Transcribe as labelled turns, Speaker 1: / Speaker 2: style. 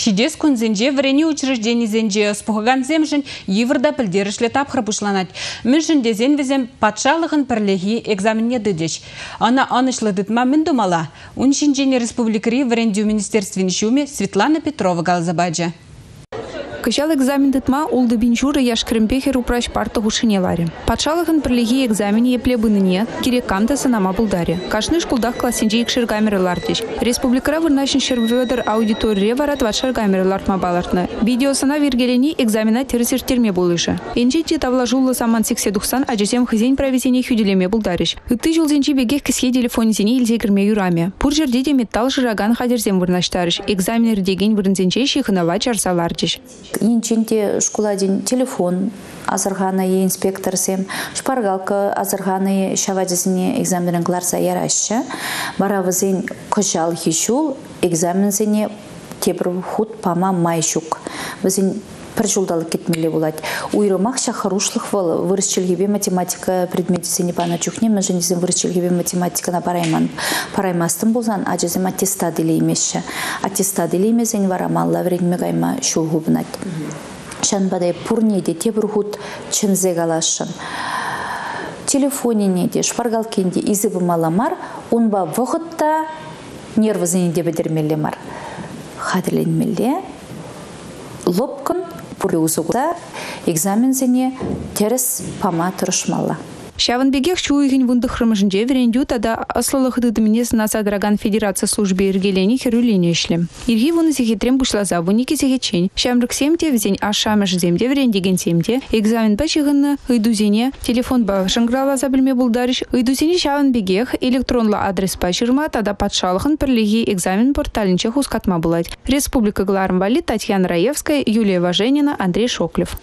Speaker 1: Шидес күнзенже врене учреждениезенже спухаган земжін еврда пілдерішлі тапқыр бұшланат. Мүншін дезен візем патшалығын экзаменне дедеш. Ана анышлы дытма мін думала. Уншинжене республикари врендю министерствен шуме Светлана Петрова галзабаджа.
Speaker 2: Кыжал экзамен дытма улды бинчуры яшкірімпехер упраш парты хушинеларе. Патшалығын бірлігі экзамене епле бұныне, керек камта санама бұлдаре. Кашны шкулдақ классенже икшір камералар теш. Республикара вырнашын шерведер аудитория варат ватшар камералар мабалартны. Видео сана вергелени экзамена тересертерме болышы. Энжи тавла жулы саман сиксе духсан ажесем хызен проведение хюделеме бұлдарыш. Үтті жылзенчи бегех кіске телефонизене илзе кірме юраме. Пур жерде де металл жыраган хадерзем вырнаштарыш. Экзаменер деген чарсалар теш
Speaker 3: инчинте шкуладин телефон азырғаны инспектор сем шпаргалка азырғаны шавадизине экзаменен кларса яраща баравызин кожал хишул экзамензине тебір худ пама майшук. Бізин пір жылдалық кетмелі болады уйрымақ шахарушлық вал вырысчылгебе математика предметисене пана мен женезен вырысчылгебе математикана парайман. Параймастын болсан ажезем аттестат илеймешші аттестат илеймесен варамалла вредме кайма шулгубнат шанбадай пурнеде тебір худ чынзе галашын телефонине де шпаргалкенде изыбы маламар унба вғытта нервызыне де бідірмелемар. Хадірленмеле лопкын пулюзугда экзамензене терес пама тұрышмалла.
Speaker 2: Шаван бегех чуйгин вундыхрымжынже верендю тада аслылых дыдыминес насадраган федерация службе иргелени херулине ишлем. Ирги вуны зехитрем бушлаза вуники зехичень. Шамрык семте взень ашамыш земде верендеген семте. Экзамен бачыгынны ыйдузене телефон ба шанграла забілме булдарыш. Ыйдузене шаван бегех электронла адрес пачырма тада патшалыхын пірлігі экзамен порталинче хускатма булать. Республика Глармвали Татьяна Раевская, Юлия Важенина, Андрей Шоклев.